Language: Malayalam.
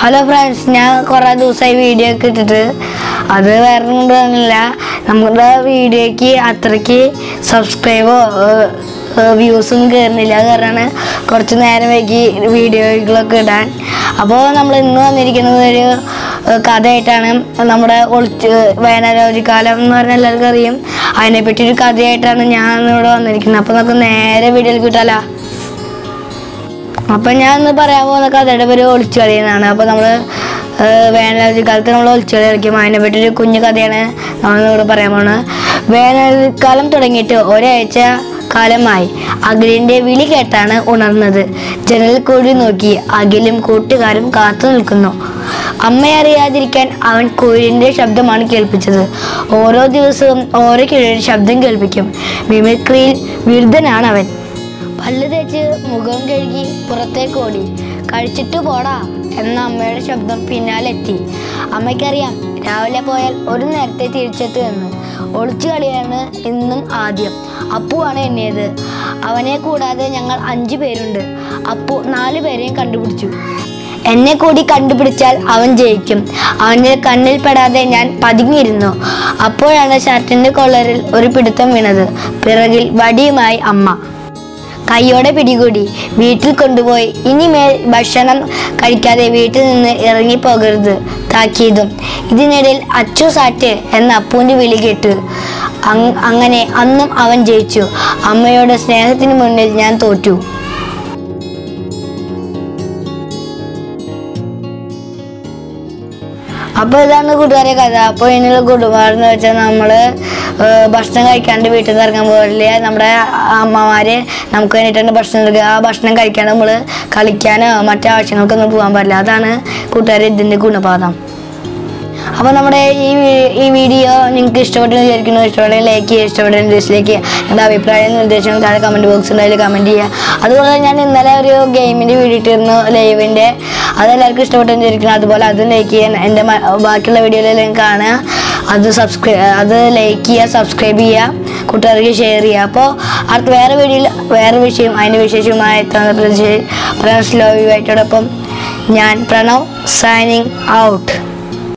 ഹലോ ഫ്രണ്ട്സ് ഞാൻ കുറേ ദിവസമായി വീഡിയോ ഒക്കെ ഇട്ടിട്ട്. അത് വേറെ കൊണ്ടൊന്നുമില്ല നമ്മുടെ വീഡിയോയ്ക്ക് അത്രയ്ക്ക് സബ്സ്ക്രൈബോ വ്യൂസും കയറുന്നില്ല അത് കാരണമാണ് കുറച്ച് നേരം വൈകി വീഡിയോകളൊക്കെ ഇടാൻ. അപ്പോൾ നമ്മൾ ഇന്ന് വന്നിരിക്കുന്നത് ഒരു കഥയായിട്ടാണ്. നമ്മുടെ ഒളിച്ച് കാലം എന്ന് പറഞ്ഞാൽ എല്ലാവർക്കും അറിയും. അതിനെപ്പറ്റി ഒരു കഥയായിട്ടാണ് ഞാൻ ഇവിടെ വന്നിരിക്കുന്നത്. അപ്പോൾ നമുക്ക് നേരെ വീഡിയോയിൽ കിട്ടാലോ അപ്പൊ ഞാൻ ഇന്ന് പറയാൻ പോകുന്ന കഥയുടെ പേര് ഒളിച്ചുകളി എന്നാണ്. അപ്പൊ നമ്മൾ വേനൽക്കാലത്ത് നമ്മൾ ഒളിച്ചുകളി കളിക്കും. അതിനെ പറ്റി ഒരു കുഞ്ഞു കഥയാണ് നമ്മൾ ഇവിടെ പറയാൻ പോകുന്നത്. വേനൽക്കാലം തുടങ്ങിയിട്ട് ഒരാഴ്ച കാലമായി. അഖിലിന്റെ വിളി കേട്ടാണ് ഉണർന്നത്. ജനൽ കൂടി നോക്കി അഖിലും കൂട്ടുകാരും കാത്തു നിൽക്കുന്നു. അമ്മയെ അറിയാതിരിക്കാൻ അവൻ കുയിലിന്റെ ശബ്ദമാണ് കേൾപ്പിച്ചത്. ഓരോ ദിവസവും ഓരോ കിഴിയുടെ ശബ്ദം കേൾപ്പിക്കും. മിമിക്രിയിൽ വിരുദ്ധനാണ് അവൻ. പല്ല് തേച്ച് മുഖം കഴുകി പുറത്തേക്ക് ഓടി. കഴിച്ചിട്ട് പോടാ എന്ന അമ്മയുടെ ശബ്ദം പിന്നാലെ എത്തി അമ്മയ്ക്കറിയാം രാവിലെ പോയാൽ ഒരു നേരത്തെ തിരിച്ചെത്തു എന്ന്. ഒളിച്ചു കളിയാണ് ഇന്നും ആദ്യം. അപ്പുവാണ് എണ്ണിയത്. അവനെ കൂടാതെ ഞങ്ങൾ അഞ്ചു പേരുണ്ട്. അപ്പു നാലു പേരെയും കണ്ടുപിടിച്ചു. എന്നെ കൂടി കണ്ടുപിടിച്ചാൽ അവൻ ജയിക്കും. അവന്റെ കണ്ണിൽ പെടാതെ ഞാൻ പതുങ്ങിയിരുന്നു. അപ്പോഴാണ് ഷർട്ടിന്റെ കൊള്ളറിൽ ഒരു പിടുത്തം വീണത്. പിറകിൽ വടിയുമായി അമ്മ. കൈയോടെ പിടികൂടി. വീട്ടിൽ കൊണ്ടുപോയി. ഇനിമേൽ ഭക്ഷണം കഴിക്കാതെ വീട്ടിൽ നിന്ന് ഇറങ്ങിപ്പോകരുത് താക്കീതും. ഇതിനിടയിൽ അച്ചു സാറ്റ് എന്ന അപ്പൂന്റെ വിളി കേട്ടു അങ്ങനെ അന്നും അവൻ ജയിച്ചു. അമ്മയുടെ സ്നേഹത്തിന് മുന്നിൽ ഞാൻ തോറ്റു. അപ്പോൾ ഇതാണ് കൂട്ടുകാരെ കഥ. അപ്പോൾ ഇതിനുള്ള കുടുംബം എന്ന് വെച്ചാൽ നമ്മൾ ഭക്ഷണം കഴിക്കാണ്ട് വീട്ടിൽ നിന്ന് ഇറങ്ങാൻ പോകില്ല നമ്മുടെ അമ്മമാര് നമുക്ക് വേണ്ടിയിട്ടാണ് ഭക്ഷണം എടുക്കുക. ആ ഭക്ഷണം കഴിക്കാണ്ട് നമ്മൾ കളിക്കാനോ മറ്റു ആവശ്യങ്ങൾക്കൊന്നും പോകാൻ പറ്റില്ല അതാണ് കൂട്ടുകാരെ ഇതിന്റെ ഗുണപാഠം. അപ്പോൾ നമ്മുടെ ഈ ഈ വീഡിയോ നിങ്ങൾക്ക് ഇഷ്ടപ്പെട്ടെന്ന് വിചാരിക്കുന്നു. ഇഷ്ടപ്പെട്ടെങ്കിൽ ലൈക്ക് ചെയ്യുക ഇഷ്ടപ്പെട്ടെങ്കിൽ ഡിസ്ലൈക്ക് ചെയ്യുക. അഭിപ്രായം നിർദ്ദേശങ്ങൾ താഴെ കമന്റ് ബോക്സ് ഉണ്ടായാലും കമന്റ് ചെയ്യുക. അതുപോലെ ഞാൻ ഇന്നലെ ഒരു ഗെയിമിന്റെ വീഡിയോ ഇട്ടിരുന്നു ലൈവിന്റെ അതെല്ലാവർക്കും ഇഷ്ടപ്പെട്ടെന്ന് വിചാരിക്കുന്നു അതുപോലെ അത് ലൈക്ക് ചെയ്യാൻ എന്റെ ബാക്കിയുള്ള വീഡിയോയിലെല്ലാം കാണുക. അത് സബ്സ്ക്രൈബ് അത് ലൈക്ക് ചെയ്യുക സബ്സ്ക്രൈബ് ചെയ്യുക കൂട്ടുകാർക്ക് ഷെയർ ചെയ്യുക. അപ്പോൾ അടുത്ത വേറെ വീഡിയോയിൽ വേറെ വിഷയം അതിന്റെ വിശേഷമായി പ്രണവ് സ്ലോവിയായിട്ടോടൊപ്പം ഞാൻ പ്രണവ് സൈനിങ് ഔട്ട്